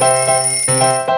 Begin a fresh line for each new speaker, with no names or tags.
Música